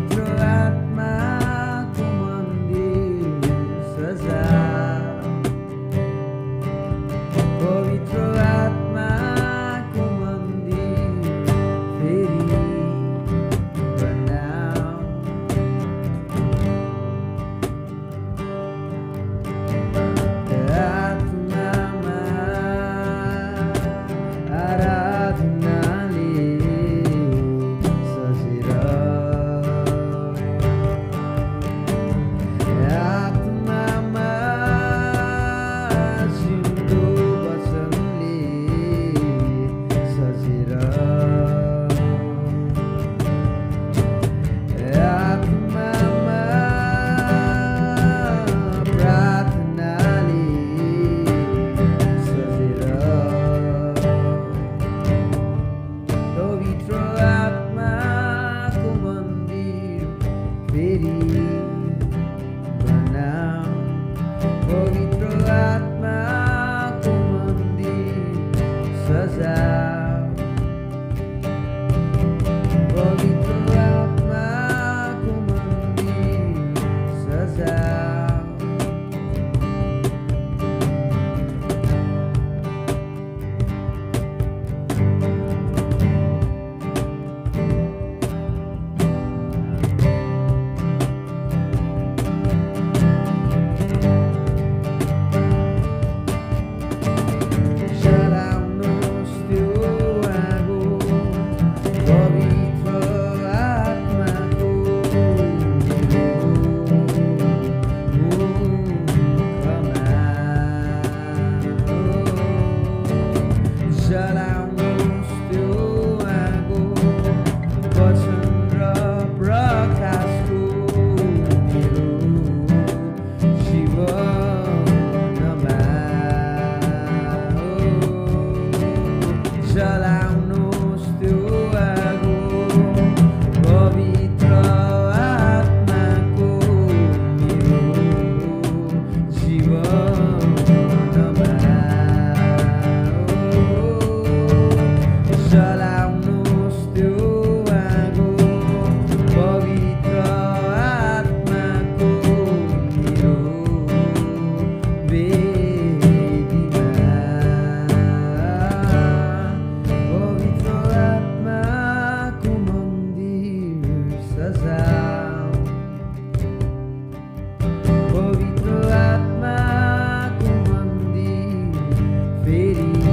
through Oh, shall I you.